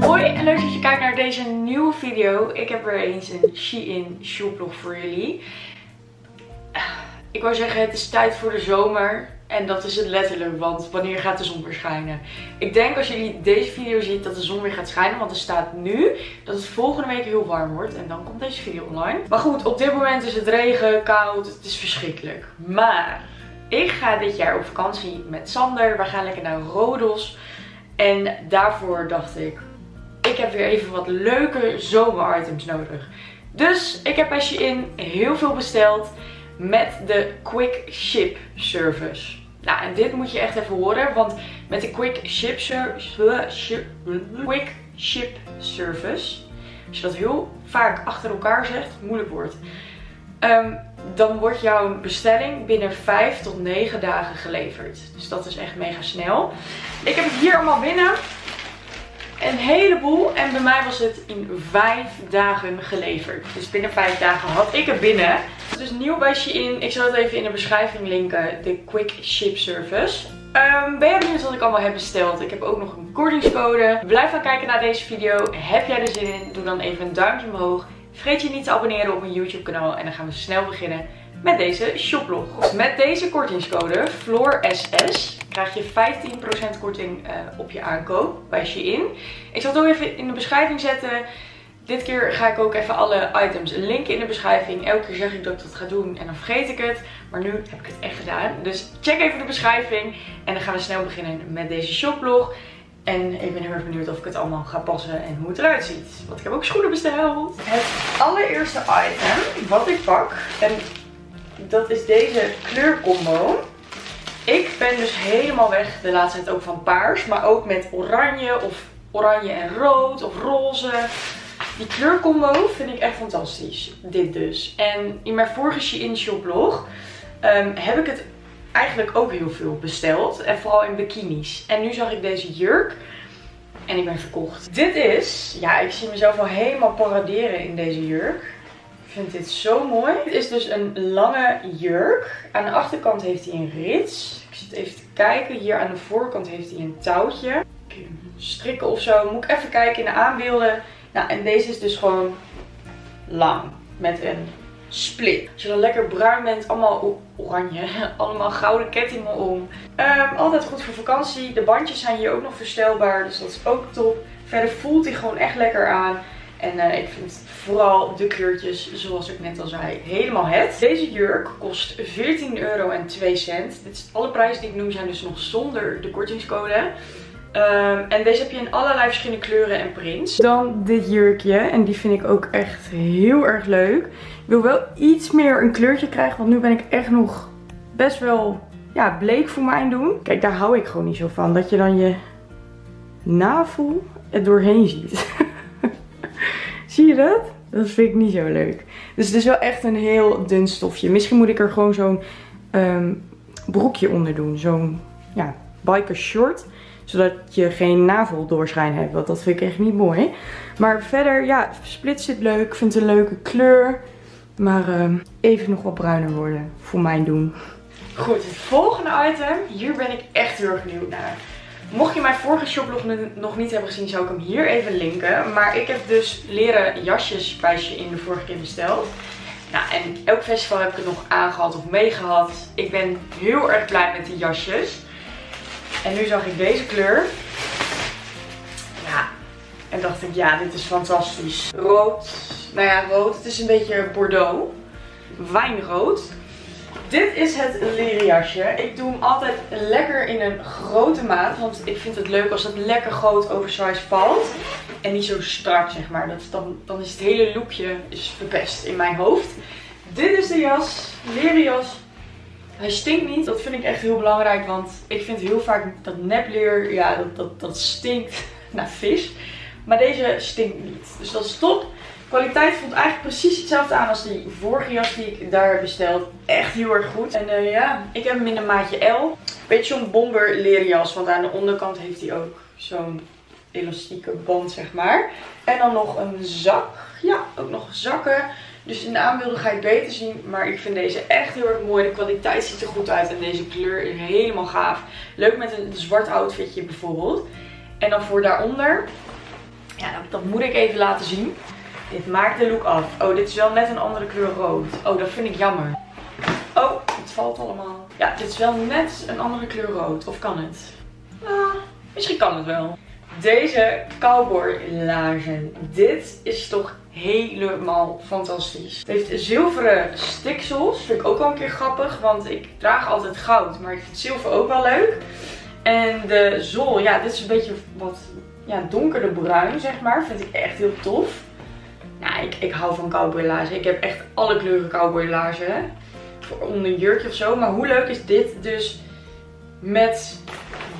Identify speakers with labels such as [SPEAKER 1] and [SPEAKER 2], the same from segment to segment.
[SPEAKER 1] Hoi en leuk dat je kijkt naar deze nieuwe video. Ik heb weer eens een Shein shoplog voor jullie. Ik wou zeggen het is tijd voor de zomer. En dat is het letterlijk, want wanneer gaat de zon weer schijnen? Ik denk als jullie deze video ziet dat de zon weer gaat schijnen. Want er staat nu dat het volgende week heel warm wordt. En dan komt deze video online. Maar goed, op dit moment is het regen, koud. Het is verschrikkelijk. Maar ik ga dit jaar op vakantie met Sander. We gaan lekker naar Rodos. En daarvoor dacht ik, ik heb weer even wat leuke zomer-items nodig. Dus ik heb bij Shein heel veel besteld met de Quick Ship Service. Nou, en dit moet je echt even horen, want met de Quick Ship, Service, Quick Ship Service, als je dat heel vaak achter elkaar zegt, moeilijk woord, um, dan wordt jouw bestelling binnen 5 tot 9 dagen geleverd. Dus dat is echt mega snel. Ik heb het hier allemaal binnen. Een heleboel. En bij mij was het in 5 dagen geleverd. Dus binnen 5 dagen had ik het binnen. Dus nieuw bij Shein. Ik zal het even in de beschrijving linken. De Quick Ship Service. Um, ben je benieuwd wat ik allemaal heb besteld? Ik heb ook nog een kortingscode. Blijf dan kijken naar deze video. Heb jij er zin in? Doe dan even een duimpje omhoog. Vergeet je niet te abonneren op mijn YouTube kanaal. En dan gaan we snel beginnen met deze shoplog. Met deze kortingscode FLOORSS krijg je 15% korting uh, op je aankoop bij Shein. Ik zal het ook even in de beschrijving zetten. Dit keer ga ik ook even alle items linken in de beschrijving. Elke keer zeg ik dat ik dat ga doen en dan vergeet ik het. Maar nu heb ik het echt gedaan. Dus check even de beschrijving. En dan gaan we snel beginnen met deze shoplog. En ik ben heel erg benieuwd of ik het allemaal ga passen en hoe het eruit ziet. Want ik heb ook schoenen besteld. Het allereerste item wat ik pak. En dat is deze kleurcombo. Ik ben dus helemaal weg de laatste tijd ook van paars. Maar ook met oranje of oranje en rood of roze. Die kleurcombo vind ik echt fantastisch. Dit dus. En in mijn vorige Shein shoplog um, heb ik het eigenlijk ook heel veel besteld. En vooral in bikinis. En nu zag ik deze jurk. En ik ben verkocht. Dit is, ja ik zie mezelf al helemaal paraderen in deze jurk. Ik vind dit zo mooi. Het is dus een lange jurk. Aan de achterkant heeft hij een rits. Ik zit even te kijken. Hier aan de voorkant heeft hij een touwtje. Strikken of zo. Moet ik even kijken in de aanbeelden. Nou, en deze is dus gewoon lang. Met een split. Als je dan lekker bruin bent, allemaal oranje, allemaal gouden kettingen om. Um, altijd goed voor vakantie. De bandjes zijn hier ook nog verstelbaar, dus dat is ook top. Verder voelt hij gewoon echt lekker aan. En uh, ik vind vooral de kleurtjes, zoals ik net al zei, helemaal het. Deze jurk kost 14 euro en 2 cent. Dit is alle prijzen die ik noem zijn dus nog zonder de kortingscode. Um, en deze heb je in allerlei verschillende kleuren en prints. Dan dit jurkje. En die vind ik ook echt heel erg leuk. Wil wel iets meer een kleurtje krijgen. Want nu ben ik echt nog best wel ja, bleek voor mijn doen. Kijk, daar hou ik gewoon niet zo van. Dat je dan je navel er doorheen ziet. Zie je dat? Dat vind ik niet zo leuk. Dus het is wel echt een heel dun stofje. Misschien moet ik er gewoon zo'n um, broekje onder doen. Zo'n ja, biker short zodat je geen naveldoorschijn hebt. Want dat vind ik echt niet mooi. Maar verder, ja, split zit leuk. Ik vind het een leuke kleur. Maar uh, even nog wat bruiner worden. Voor mijn doen. Goed, het volgende item. Hier ben ik echt heel erg benieuwd naar. Mocht je mijn vorige shoplog nog niet hebben gezien, zou ik hem hier even linken. Maar ik heb dus leren jasjes bij je in de vorige keer besteld. Nou, en elk festival heb ik het nog aangehad of meegehad. Ik ben heel erg blij met die jasjes. En nu zag ik deze kleur. Ja. En dacht ik, ja, dit is fantastisch. Rood. Nou ja, rood. Het is een beetje Bordeaux. Wijnrood. Dit is het leren. Ik doe hem altijd lekker in een grote maat. Want ik vind het leuk als het lekker groot oversized valt. En niet zo strak, zeg maar. Dat, dan, dan is het hele lookje is verpest in mijn hoofd. Dit is de jas. Leren jas hij stinkt niet. Dat vind ik echt heel belangrijk. Want ik vind heel vaak dat nepleer, ja, dat, dat, dat stinkt naar vis. Maar deze stinkt niet. Dus dat is top. Kwaliteit voelt eigenlijk precies hetzelfde aan als die vorige jas die ik daar heb besteld. Echt heel erg goed. En uh, ja, ik heb hem in een maatje L. Beetje zo'n bomber leren jas. Want aan de onderkant heeft hij ook zo'n elastieke band, zeg maar. En dan nog een zak. Ja, ook nog zakken. Dus in de aanbeelden ga het beter zien. Maar ik vind deze echt heel erg mooi. De kwaliteit ziet er goed uit. En deze kleur is helemaal gaaf. Leuk met een zwart outfitje bijvoorbeeld. En dan voor daaronder. Ja, dat moet ik even laten zien. Dit maakt de look af. Oh, dit is wel net een andere kleur rood. Oh, dat vind ik jammer. Oh, het valt allemaal. Ja, dit is wel net een andere kleur rood. Of kan het? Misschien kan het wel. Deze cowboy laarzen. Dit is toch helemaal fantastisch. Het heeft zilveren stiksels. Vind ik ook wel een keer grappig. Want ik draag altijd goud. Maar ik vind zilver ook wel leuk. En de zool, ja, dit is een beetje wat ja, donkerder bruin, zeg maar. Vind ik echt heel tof. Nou, ik, ik hou van cowboylaarzen. Ik heb echt alle kleuren cowboylaarzen. Voor onder een jurkje of zo. Maar hoe leuk is dit dus met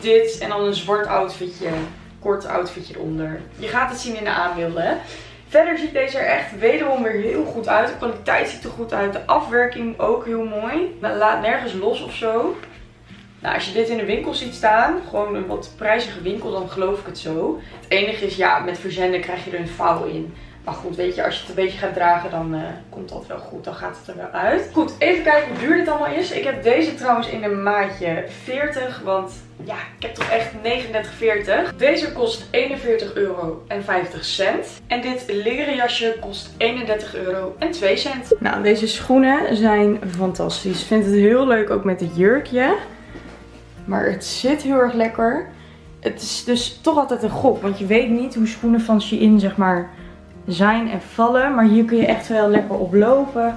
[SPEAKER 1] dit en dan een zwart outfitje. Kort outfitje eronder. Je gaat het zien in de aanbeelden. Verder ziet deze er echt wederom weer heel goed uit. De kwaliteit ziet er goed uit. De afwerking ook heel mooi. Het laat nergens los of zo. Nou, als je dit in de winkel ziet staan, gewoon een wat prijzige winkel, dan geloof ik het zo. Het enige is, ja, met verzenden krijg je er een vouw in. Maar goed, weet je, als je het een beetje gaat dragen, dan uh, komt dat wel goed. Dan gaat het er wel uit. Goed, even kijken hoe duur dit allemaal is. Ik heb deze trouwens in een maatje 40, want ja, ik heb toch echt 39,40. Deze kost 41 euro en 50 cent. En dit leren jasje kost 31 euro en 2 cent. Nou, deze schoenen zijn fantastisch. Ik vind het heel leuk ook met het jurkje. Maar het zit heel erg lekker. Het is dus toch altijd een gok. Want je weet niet hoe schoenen van Shein zeg maar zijn en vallen. Maar hier kun je echt wel lekker op lopen.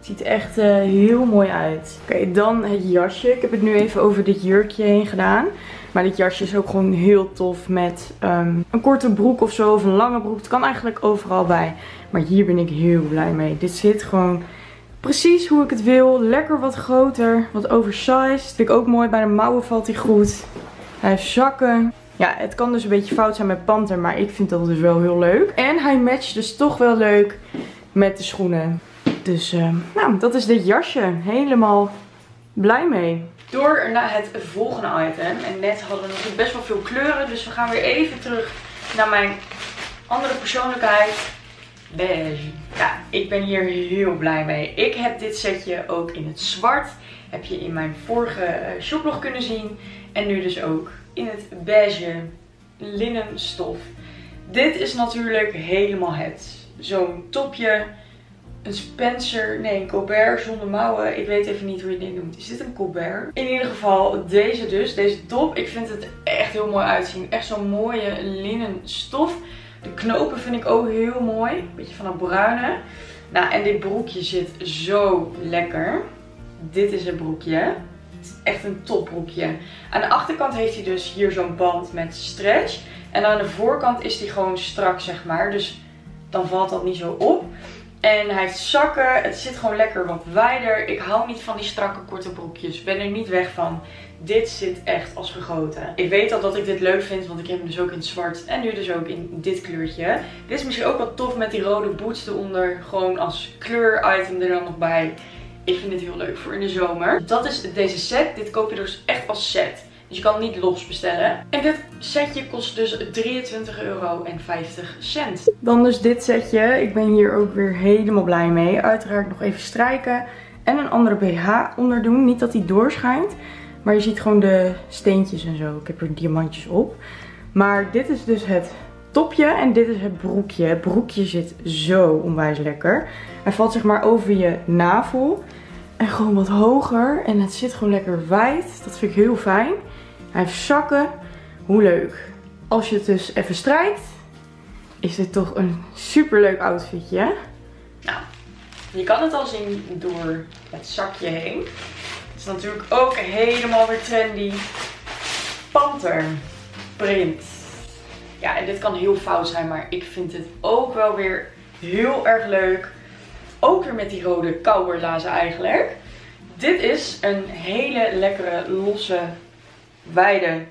[SPEAKER 1] Het ziet echt uh, heel mooi uit. Oké, dan het jasje. Ik heb het nu even over dit jurkje heen gedaan. Maar dit jasje is ook gewoon heel tof met um, een korte broek of zo. Of een lange broek. Het kan eigenlijk overal bij. Maar hier ben ik heel blij mee. Dit zit gewoon precies hoe ik het wil. Lekker wat groter. Wat oversized. Vind ik ook mooi. Bij de mouwen valt hij goed. Hij heeft zakken. Ja, het kan dus een beetje fout zijn met panter, maar ik vind dat dus wel heel leuk. En hij matcht dus toch wel leuk met de schoenen. Dus, uh, nou, dat is dit jasje. Helemaal blij mee. Door naar het volgende item. En net hadden we nog best wel veel kleuren. Dus we gaan weer even terug naar mijn andere persoonlijkheid. Beige. Ja, ik ben hier heel blij mee. Ik heb dit setje ook in het zwart. Heb je in mijn vorige eh, shoplog kunnen zien. En nu dus ook in het beige linnenstof. Dit is natuurlijk helemaal het. Zo'n topje, een Spencer, nee een Colbert zonder mouwen. Ik weet even niet hoe je dit noemt. Is dit een Colbert? In ieder geval deze dus, deze top. Ik vind het echt heel mooi uitzien. Echt zo'n mooie linnenstof. De knopen vind ik ook heel mooi. Een beetje van een bruine. Nou, en dit broekje zit zo lekker. Dit is het broekje echt een topbroekje. Aan de achterkant heeft hij dus hier zo'n band met stretch. En aan de voorkant is hij gewoon strak, zeg maar. Dus dan valt dat niet zo op. En hij heeft zakken. Het zit gewoon lekker wat wijder. Ik hou niet van die strakke korte broekjes. Ben er niet weg van. Dit zit echt als gegoten. Ik weet al dat ik dit leuk vind. Want ik heb hem dus ook in zwart. En nu dus ook in dit kleurtje. Dit is misschien ook wel tof met die rode boots eronder. Gewoon als kleur item er dan nog bij. Ik vind dit heel leuk voor in de zomer. Dat is deze set. Dit koop je dus echt als set. Dus je kan niet los bestellen. En dit setje kost dus 23,50 euro. Dan dus dit setje. Ik ben hier ook weer helemaal blij mee. Uiteraard nog even strijken. En een andere BH onder doen. Niet dat die doorschijnt. Maar je ziet gewoon de steentjes en zo. Ik heb er diamantjes op. Maar dit is dus het topje en dit is het broekje. Het broekje zit zo onwijs lekker. Hij valt zeg maar over je navel. En gewoon wat hoger. En het zit gewoon lekker wijd. Dat vind ik heel fijn. Hij heeft zakken. Hoe leuk. Als je het dus even strijkt. Is dit toch een super leuk outfitje. Nou, je kan het al zien door het zakje heen. Het is natuurlijk ook helemaal weer trendy. Panter print. Ja, en dit kan heel fout zijn, maar ik vind het ook wel weer heel erg leuk. Ook weer met die rode kouberlazen eigenlijk. Dit is een hele lekkere, losse, wijde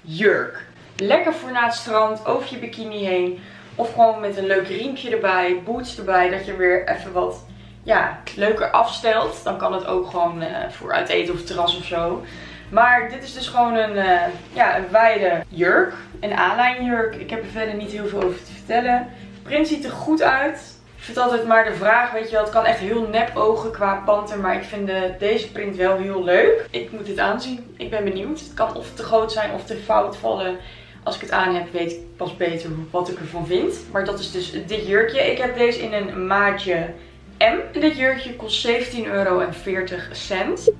[SPEAKER 1] jurk. Lekker voor na het strand, over je bikini heen. Of gewoon met een leuk riempje erbij, boots erbij. Dat je weer even wat ja, leuker afstelt. Dan kan het ook gewoon uh, voor uit eten of terras of zo. Maar dit is dus gewoon een, uh, ja, een wijde jurk. Een A-lijn jurk. Ik heb er verder niet heel veel over te vertellen. De print ziet er goed uit. Ik vind altijd maar de vraag, weet je het kan echt heel nep ogen qua panter, maar ik vind de, deze print wel heel leuk. Ik moet dit aanzien. Ik ben benieuwd. Het kan of te groot zijn of te fout vallen. Als ik het aan heb, weet ik pas beter wat ik ervan vind. Maar dat is dus dit jurkje. Ik heb deze in een maatje M. Dit jurkje kost 17,40 euro.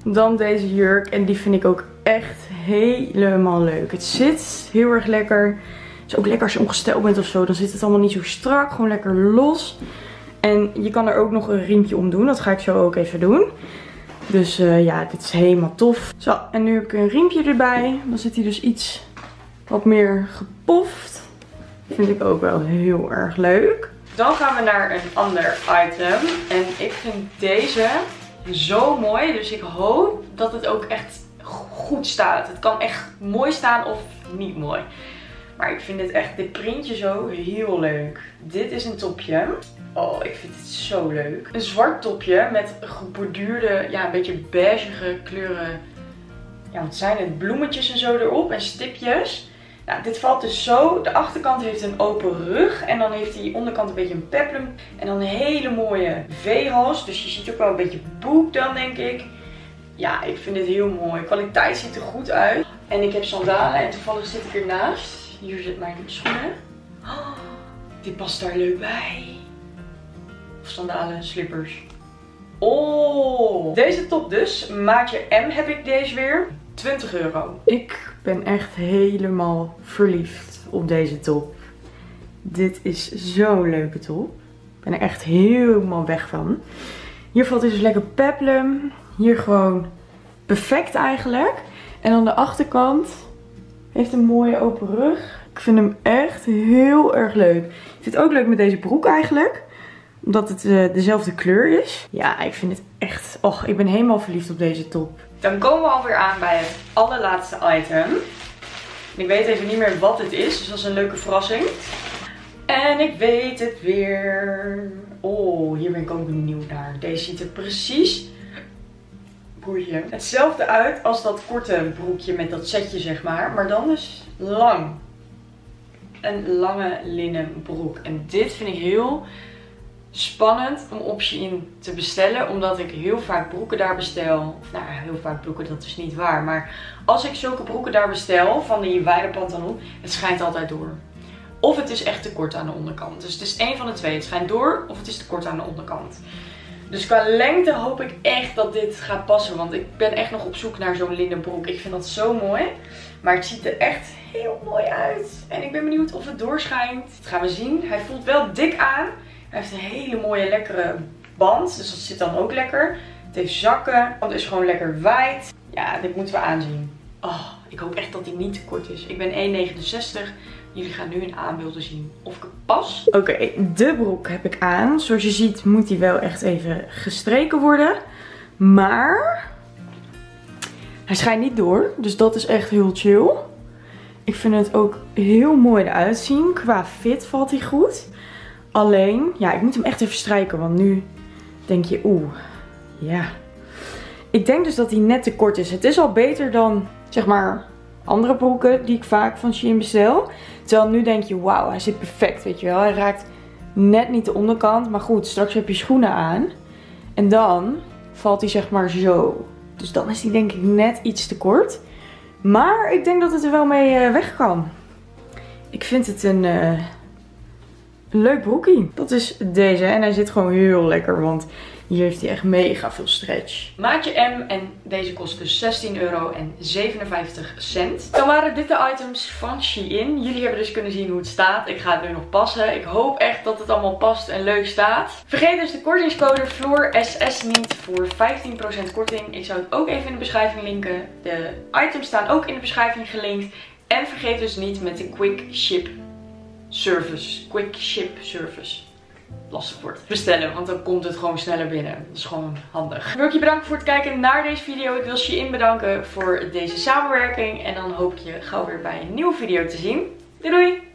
[SPEAKER 1] Dan deze jurk. En die vind ik ook echt helemaal leuk. Het zit heel erg lekker. Het is ook lekker als je ongesteld bent of zo. Dan zit het allemaal niet zo strak. Gewoon lekker los. En je kan er ook nog een riempje om doen. Dat ga ik zo ook even doen. Dus uh, ja, dit is helemaal tof. Zo, en nu heb ik een riempje erbij. Dan zit hij dus iets wat meer gepoft. Vind ik ook wel heel erg leuk. Dan gaan we naar een ander item. En ik vind deze zo mooi. Dus ik hoop dat het ook echt goed staat. Het kan echt mooi staan of niet mooi. Maar ik vind dit echt, dit printje zo heel leuk. Dit is een topje. Oh, ik vind dit zo leuk. Een zwart topje met geborduurde, ja, een beetje beigere kleuren. Ja, wat zijn het? Bloemetjes en zo erop en stipjes. Nou, dit valt dus zo. De achterkant heeft een open rug. En dan heeft die onderkant een beetje een peplum. En dan een hele mooie V-hals. Dus je ziet ook wel een beetje boek dan, denk ik. Ja, ik vind dit heel mooi. kwaliteit ziet er goed uit. En ik heb sandalen en toevallig zit ik ernaast. Hier zit mijn schoenen. Oh, dit past daar leuk bij. Of sandalen, slippers. Oh, deze top dus. Maatje M heb ik deze weer. 20 euro. Ik ben echt helemaal verliefd op deze top. Dit is zo'n leuke top. Ik ben er echt helemaal weg van. Hier valt dus lekker peplum. Hier gewoon perfect eigenlijk. En aan de achterkant heeft een mooie open rug. Ik vind hem echt heel erg leuk. Ik vind het ook leuk met deze broek eigenlijk. Omdat het uh, dezelfde kleur is. Ja, ik vind het echt... Och, ik ben helemaal verliefd op deze top. Dan komen we alweer aan bij het allerlaatste item. Ik weet even niet meer wat het is, dus dat is een leuke verrassing. En ik weet het weer. Oh, hier ben ik ook benieuwd naar. Deze ziet er precies broertje. Hetzelfde uit als dat korte broekje met dat setje, zeg maar. Maar dan dus lang. Een lange linnen broek. En dit vind ik heel spannend om op Shein te bestellen. Omdat ik heel vaak broeken daar bestel. Nou, heel vaak broeken, dat is niet waar. Maar als ik zulke broeken daar bestel, van die wijde pantalon, het schijnt altijd door. Of het is echt te kort aan de onderkant. Dus het is één van de twee. Het schijnt door of het is te kort aan de onderkant. Dus qua lengte hoop ik echt dat dit gaat passen. Want ik ben echt nog op zoek naar zo'n linnenbroek. Ik vind dat zo mooi. Maar het ziet er echt heel mooi uit. En ik ben benieuwd of het doorschijnt. Dat gaan we zien. Hij voelt wel dik aan. Hij heeft een hele mooie lekkere band. Dus dat zit dan ook lekker. Het heeft zakken. Het is gewoon lekker wijd. Ja, dit moeten we aanzien. Oh, ik hoop echt dat hij niet te kort is. Ik ben 1,69. Jullie gaan nu een aanbeelden zien of ik het pas. Oké, de broek heb ik aan. Zoals je ziet moet hij wel echt even gestreken worden. Maar hij schijnt niet door. Dus dat is echt heel chill. Ik vind het ook heel mooi eruit zien. Qua fit valt hij goed. Alleen, ja, ik moet hem echt even strijken. Want nu denk je, oeh, ja. Ik denk dus dat hij net te kort is. Het is al beter dan, zeg maar, andere broeken die ik vaak van Shein bestel. Terwijl nu denk je, wauw, hij zit perfect, weet je wel. Hij raakt net niet de onderkant. Maar goed, straks heb je schoenen aan. En dan valt hij zeg maar zo. Dus dan is hij denk ik net iets te kort. Maar ik denk dat het er wel mee uh, weg kan. Ik vind het een... Uh, leuk broekie. Dat is deze. En hij zit gewoon heel lekker. Want hier heeft hij echt mega veel stretch. Maatje M en deze kost dus 16,57 euro. Dan waren dit de items van Shein. Jullie hebben dus kunnen zien hoe het staat. Ik ga het nu nog passen. Ik hoop echt dat het allemaal past en leuk staat. Vergeet dus de kortingscode FLOORSS niet voor 15% korting. Ik zou het ook even in de beschrijving linken. De items staan ook in de beschrijving gelinkt. En vergeet dus niet met de Quick Ship service, quick ship service lastig wordt bestellen. Want dan komt het gewoon sneller binnen. Dat is gewoon handig. Wil ik je bedanken voor het kijken naar deze video. Ik wil Shein bedanken voor deze samenwerking. En dan hoop ik je gauw weer bij een nieuwe video te zien. Doei doei!